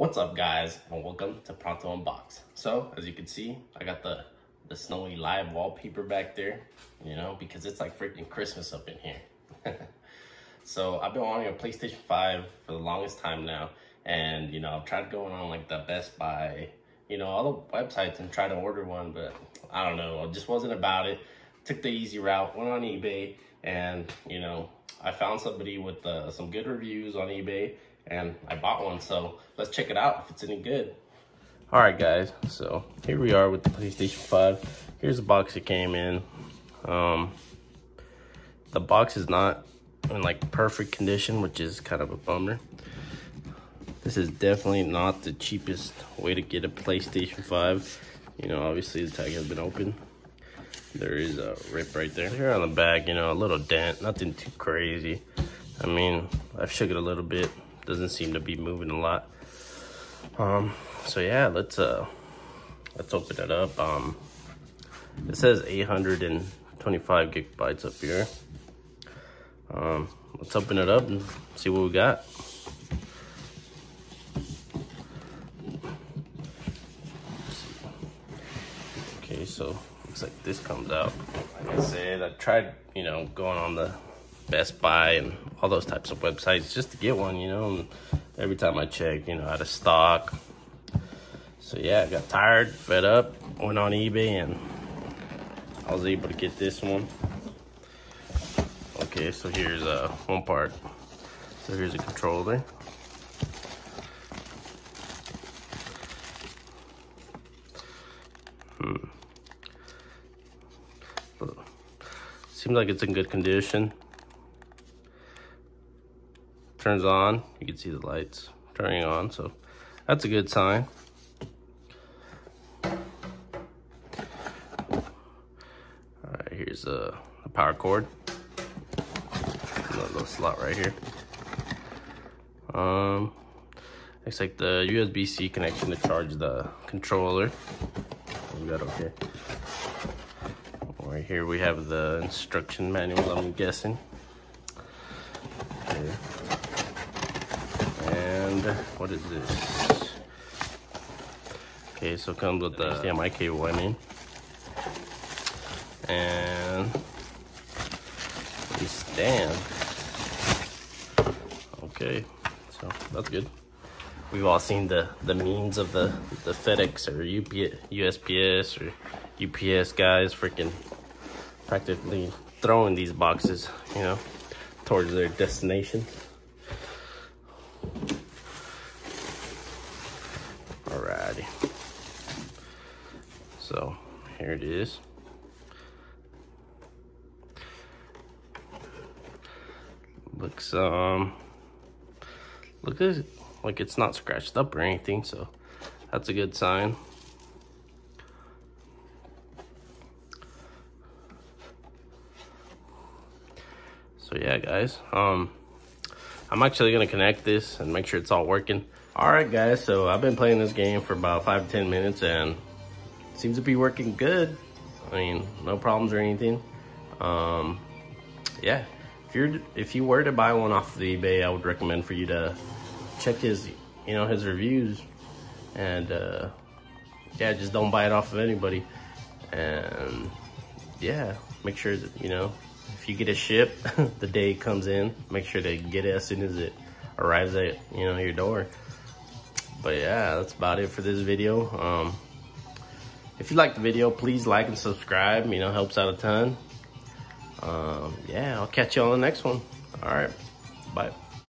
What's up guys and welcome to Pronto Unbox. So as you can see, I got the, the snowy live wallpaper back there, you know, because it's like freaking Christmas up in here. so I've been wanting a PlayStation 5 for the longest time now. And, you know, I've tried going on like the Best Buy, you know, all the websites and tried to order one, but I don't know, it just wasn't about it. Took the easy route, went on eBay and, you know, I found somebody with uh, some good reviews on eBay and I bought one. So let's check it out if it's any good. All right, guys. So here we are with the PlayStation 5. Here's the box it came in. Um, the box is not in like perfect condition, which is kind of a bummer. This is definitely not the cheapest way to get a PlayStation 5. You know, obviously the tag has been open. There is a rip right there. Here on the back, you know, a little dent, nothing too crazy. I mean, I've shook it a little bit doesn't seem to be moving a lot. Um, so yeah, let's uh, let's open it up. Um, it says 825 gigabytes up here. Um, let's open it up and see what we got. Okay, so looks like this comes out. Like I said, I tried, you know, going on the Best Buy and all those types of websites just to get one, you know. And every time I check, you know, out of stock. So yeah, I got tired, fed up, went on eBay and I was able to get this one. Okay, so here's uh, one part. So here's a controller. Hmm. Seems like it's in good condition turns on. You can see the lights turning on, so that's a good sign. All right, here's a, a power cord. Another little slot right here. Um, looks like the USB-C connection to charge the controller. We got okay. Right here we have the instruction manual, I'm guessing. Okay and uh, what is this? Okay, so comes with the HDMI cable, I mean. And the stand. Okay, so that's good. We've all seen the, the memes of the, the FedEx or USPS or UPS guys freaking practically throwing these boxes, you know, towards their destination. So here it is. Looks um look like it's not scratched up or anything, so that's a good sign. So yeah, guys, um, I'm actually gonna connect this and make sure it's all working. All right, guys, so I've been playing this game for about five to 10 minutes and seems to be working good. I mean, no problems or anything. Um, yeah, if you're if you were to buy one off of eBay, I would recommend for you to check his you know his reviews and uh, yeah, just don't buy it off of anybody. And yeah, make sure that you know if you get a ship the day it comes in, make sure to get it as soon as it arrives at you know your door. But yeah, that's about it for this video. Um, if you like the video, please like and subscribe. You know, helps out a ton. Um, yeah, I'll catch you on the next one. All right, bye.